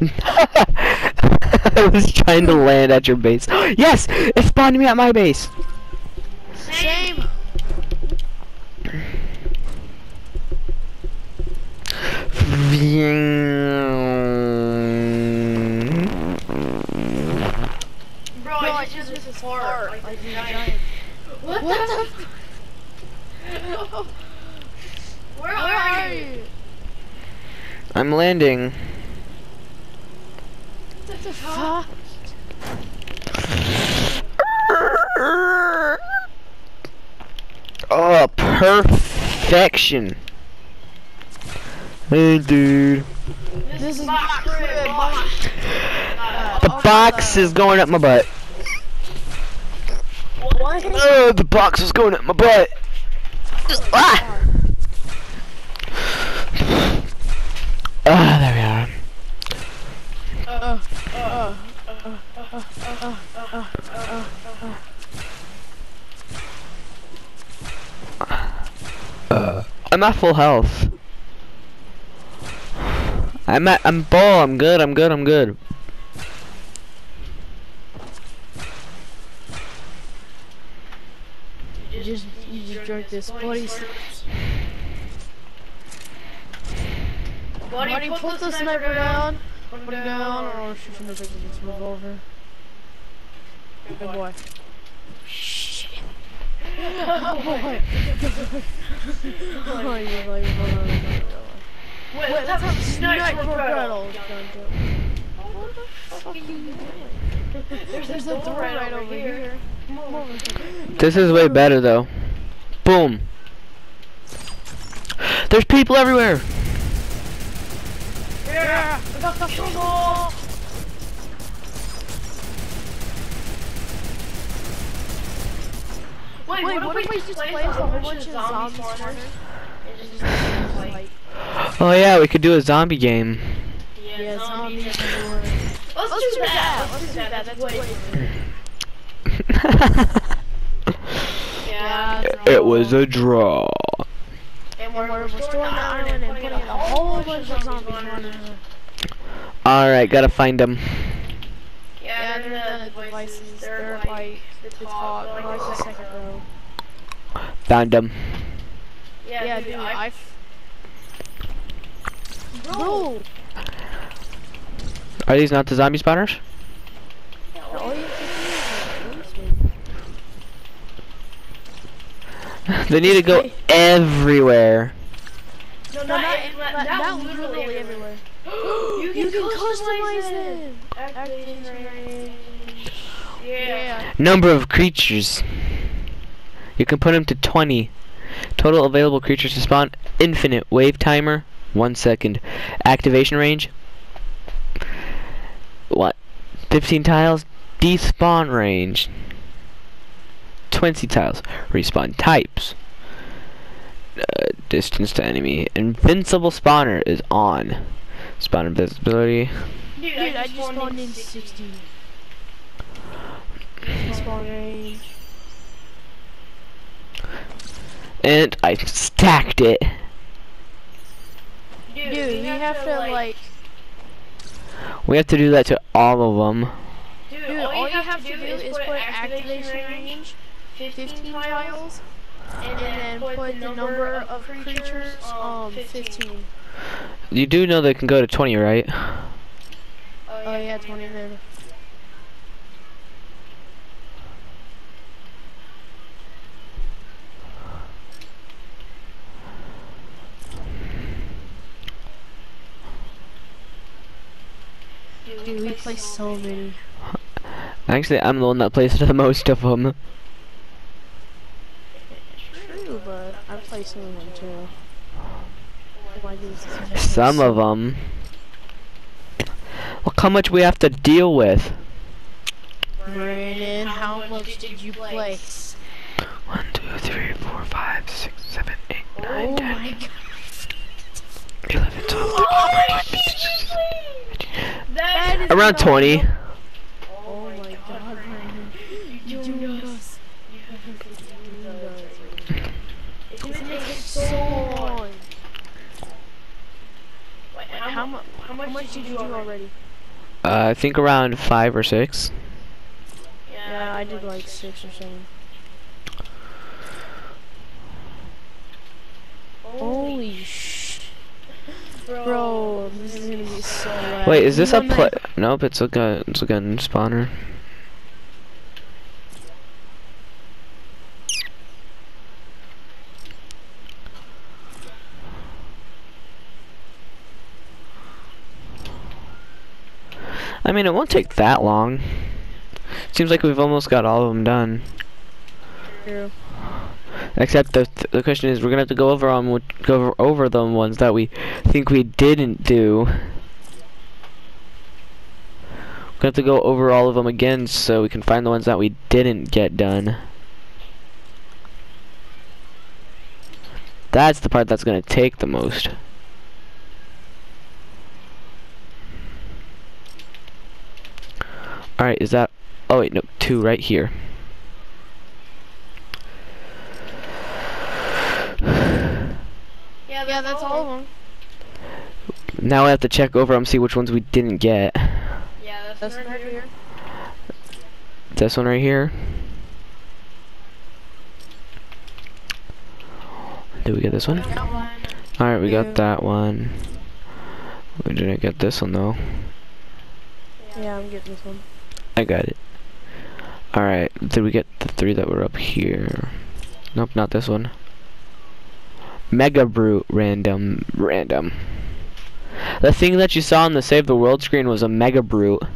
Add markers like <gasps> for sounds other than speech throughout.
<laughs> I was trying to land at your base. <gasps> yes! It spawned me at my base. Same. Bro, I just missed his heart. Like, like giant. What, the? <laughs> Where, are you? I'm landing. What the fuck? <laughs> Oh, perfection. Hey, dude. This is my crib. box. The box is going up my butt. What? Oh, the box is going up my butt. Ah! <sighs> Ah, there we are. Uh, uh, I'm at full health. I'm at, I'm full, I'm good, I'm good, I'm good. you just you just drank this. Buddy, buddy, put the sniper down. Put it down, or I'll shoot from the big with revolver. Good boy. Shit. oh boy. oh, you like, hold on, Wait, let's have a sniper battle. What the fuck are you doing? There's a door right over here. Here. This is way better though. Boom. There's people everywhere. Yeah, I got the shovel. Wait, Wait, what, if we just play a whole bunch of zombie spawners? Like, Oh yeah, we could do a zombie game. yeah, zombies everywhere. Let's, do that. Let's do that. That's way <laughs> Yeah. it was a draw. And we're, we're restoring the island and putting a whole bunch of zombies on it. Alright, gotta find them. Yeah, they're the devices. They're like the top, like the second row. Found them. Yeah, dude, I. Bro! Are these not the zombie spawners? All you have to do is release me. <laughs> they need to go everywhere. No, not, not, not, literally everywhere. <gasps> you, can customize it. Yeah. Number of creatures. You can put them to 20. Total available creatures to spawn. Infinite. Wave timer. One second. Activation range. What? 15 tiles. Despawn range. 20 tiles. Respawn types. Uh, distance to enemy. Invincible spawner is on. Spawn invisibility. Dude, I, just spawned in 60. Spawn range. And I stacked it. Dude, you have to like. We have to do that to all of them. Dude, all you have to do is put activation range, 15 tiles, and then put the number of creatures, um, 15. You do know they can go to 20, right? Oh yeah, 20 then. Dude, we play so many. Actually, I'm the one that plays <laughs> the most of them. True, but I play some of them too. Why do this? Some of them. Look how much we have to deal with. Brandon, how much did you play? 1, 2, 3, 4, 5, 6, 7, 8, 9, Oh 10, my god. 11, 12, Oh 13, 14, That is Around 20. Oh my god, Brandon. You do us. It's gonna take so long. Wait, how, mu how much did you do already? Uh, I think around five or six. Yeah, I did like six or seven. Holy sh! Bro, this is gonna be so loud. Wait, is this a One night- play? Nope, it's a gun. It's a gun spawner. I mean, it won't take that long. Seems like we've almost got all of them done. True. Except the the question is, we're gonna have to go over on go over, over the ones that we think we didn't do. We're gonna have to go over all of them again so we can find the ones that we didn't get done. That's the part that's gonna take the most. Alright, is that... Oh wait, no, two right here. Yeah, yeah, that's all of them. Now I have to check over them, see which ones we didn't get. Yeah, that's, That's right right here. here. This one right here. Did we get this one? That one. Alright, we Yeah. got that one. We didn't get this one though. Yeah, I'm getting this one. I got it. Alright, did we get the three that were up here? Nope, not this one. Mega Brute random random. The thing that you saw on the Save the World screen was a Mega Brute. Oh,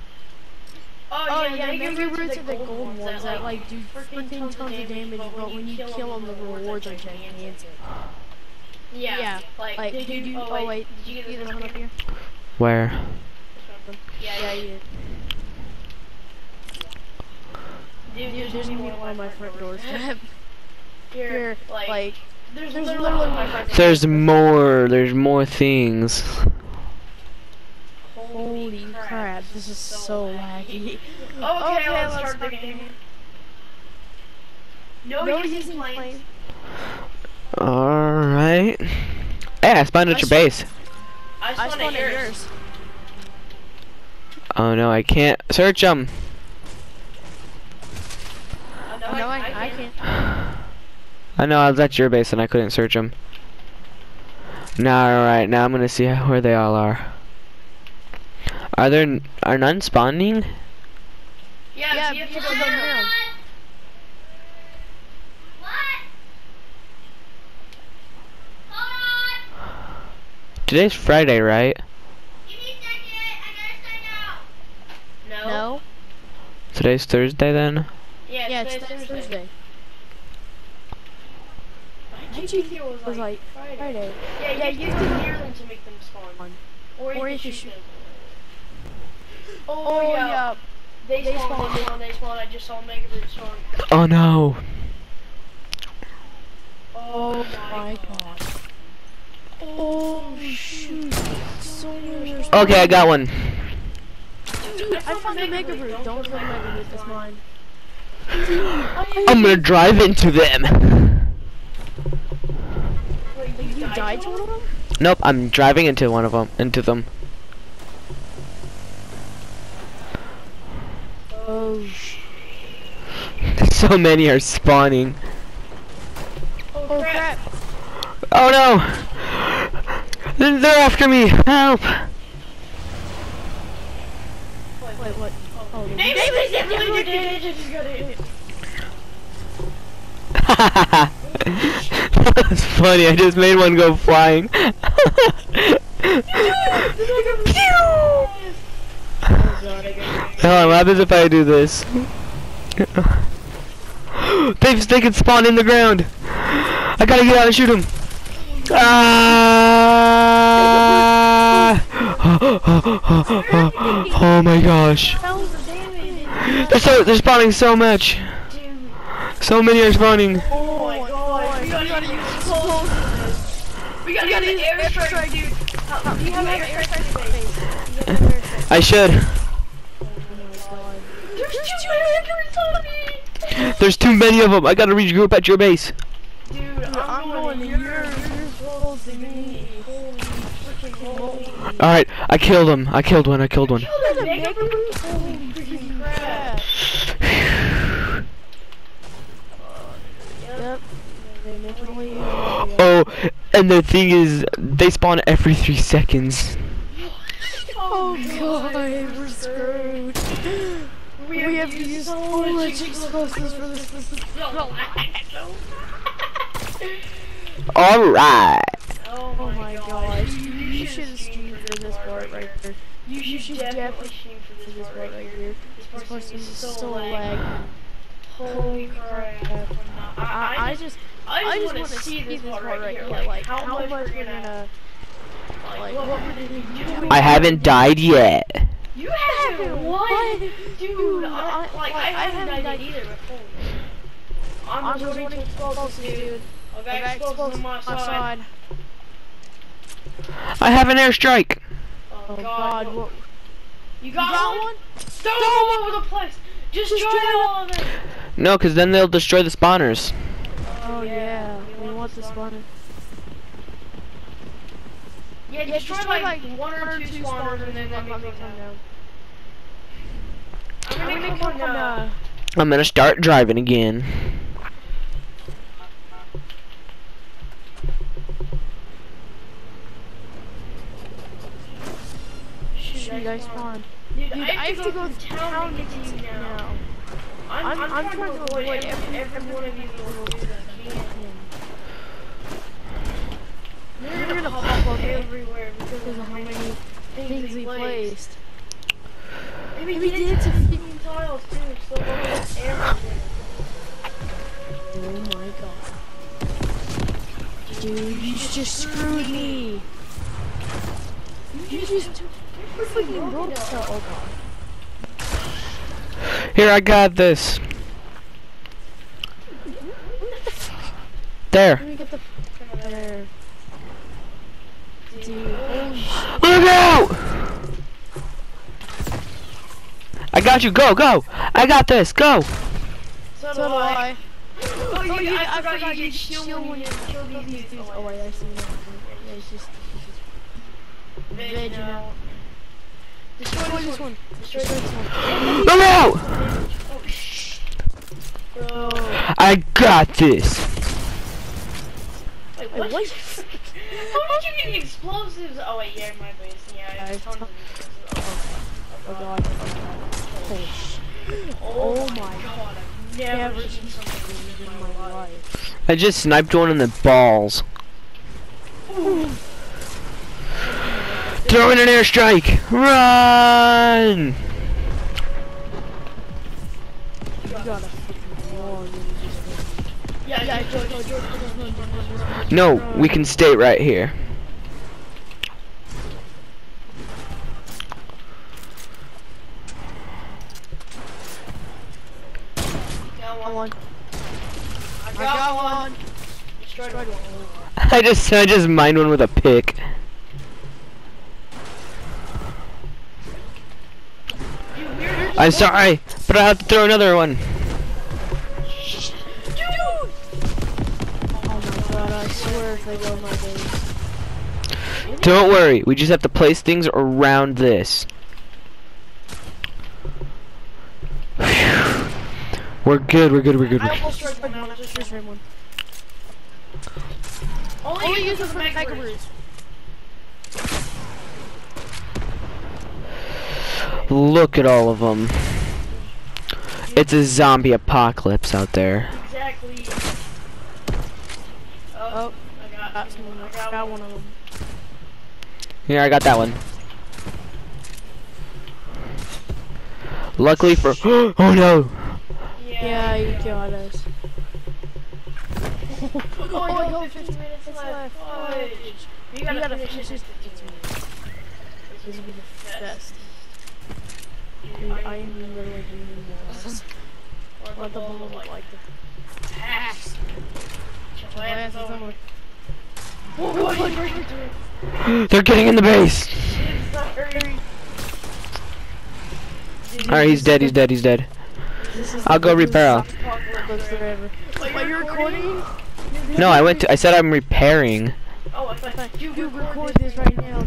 Oh yeah, yeah, Mega Mega Brutes Brutes are are the gold ones that like do freaking tons of damage, but when you kill them, the rewards are gigantic. Yeah, Yeah, like, Like, did did you? oh, Oh wait, did you you get get this this one up here? Where? Yeah, Yeah, yeah. you did. Dude, Dude, there's gonna be one on my front doorstep. <laughs> Here, Here, like, like, there's, there's literally literally my on my front There's more. There's more things. holy crap, this is so laggy. <laughs> Okay, Okay, let's let's start the start the game. game. No, No using using planes. planes. Alright. Hey, I spawned at I your base. I I spawned spawned at at yours. yours. Oh no, I can't search them no, No, I, I, I can. can't. <sighs> I know I was at your base and I couldn't search them. Now, alright, now I'm gonna see <laughs> where they all are. Are there are none spawning? Yeah, Yeah, you have you to have go to go down. down. Today's Friday, right? No. No? Today's Thursday then? Yeah, Yeah, it's Thursday. Thursday. Why did you think it was was like, like Friday? Friday. Yeah, you Yeah, you to have to- near them to make them spawn. Or, Or you you can can shoot shoot- them. Oh, Oh, yeah. yeah. They, They spawn, spawn. they spawn, they spawn. I just saw Mega Brute spawn. Oh no. Oh, My oh, god. Oh shoot. So Okay, I got one. Dude, I found the Mega Brute. Don't kill the Mega Brute, that's mine. I'm gonna drive into them. Wait, you died to one of them? Nope, I'm driving into one of them. Into them. Oh <laughs> so many are spawning. Oh, Oh crap. Oh no! They're they're after me. Help! Wait, what? They- it. That's funny. I just made one go flying. God, I got Hold what happens if I do this? They've they can spawn in the ground. I gotta get out and shoot them. Ah! <gasps> oh my gosh. How's the damage? They're so they're spawning so much. So many are spawning. Oh my god. We gotta use explosives. We gotta use the airstrike, dude. How- Do you have airstrike in your base? I should. There's two airstrikes on me. There's too many of them. I gotta regroup at your base. Dude, I'm, I'm going to yours. yours. You're close to me. Holy freaking moly. All right, I killed him. I killed one. I killed one. Kill has a Mega mega Brute? brute? Holy freaking crap. Yep. They definitely use <gasps> Oh, and the thing is, they spawn every three seconds. Oh god, we're screwed. <gasps> We have to use so much explosives for this. This is Alright. Oh Oh my oh, my gosh. gosh. You should have streamed for this part right here. You You should should definitely definitely stream for For this this part part right right here. here. This This part part seems seems so so lag. lag. Holy crap. I, I, I I just, just, I I just just want to see this part right here. Like, how much we're gonna, gonna, like, like, what what we're we're gonna gonna do. do. I haven't died yet. You haven't what? Dude, Dude, I, I- like, I, I haven't haven't died died either, but holy. I'm, I'm just just running running to explosives, dude. I got I got explosives on my side. side. I have an airstrike. Oh, Oh god. god, what- what? You You got, got one? one? Throw them all over the place. Just, Just try try all of them. No, because then they'll destroy the spawners. Oh yeah, we want the spawner. Yeah, Yeah, destroy, destroy like, like one or two spawners and then let me let come come down. down. I'm I'm gonna gonna come come down. down. I'm gonna start driving again. Shoot, You guys spawn. Dude, Dude, I have to go to town town to to get get you you now. now. I'm, I'm, I'm- I'm trying to avoid every, every one of you little dudes I can. You're You're gonna gonna pop pop up up everywhere because Because of how many things Things we we placed. placed. Maybe Maybe get get into into 15 tiles too, so everything. Oh my god. Dude, you just screwed me. You just you freaking broke the oh god. Here, I got this. There. Let me get the there. Dude, holy shit. Look out! I got you. Go, go. I got this. Go. So, So do I. Oh, you, Oh, you, I, I forgot, oh, forgot you you get shield shield when when you you kill these dudes. dudes. Oh, Oh wait, I see that. Yeah, it's just, it's just Veg now. Destroy this one. Destroy Destroy this this one. one. Look out! Oh, shh. Bro. I got this. Wait, Wait, what? what? How did you get explosives? Oh wait, yeah, my base. Yeah, I I have tons of explosives. Oh god. Oh shit. Oh my god, I've never, Never seen seen something something in in my my life. life. I just sniped one in the balls. Throw in an airstrike. Run! No, we can stay right here. I just I just mined one with a pick. I'm sorry, but I have to throw another one. I swear if they go in my base. Don't worry, we just have to place things around this. We're good, we're good, we're good. We're good. almost destroyed one. I almost Just one. one. Only, Only use use it it for for mega mega brews. brews. Look at all of them. It's a zombie apocalypse out there. Exactly. Oh, Oh, I got, got, I got, got, one of them. Here, I got that one. Luckily for <gasps> oh no, Yeah, you got us. <laughs> Oh, Oh, I I got got 15 15 minutes minutes left. left. Fudge. You You gotta, gotta finish finish this. this. This will be the Best. best. Dude, I am literally doing more. Or Let the ball like like the pass. Are <gasps> you they're getting in the base. Alright, he's dead. He's dead. He's dead. I'll go repair. Wait, Wait, you're recording? No, I went to. I said I'm repairing. Oh, I thought you record this right now.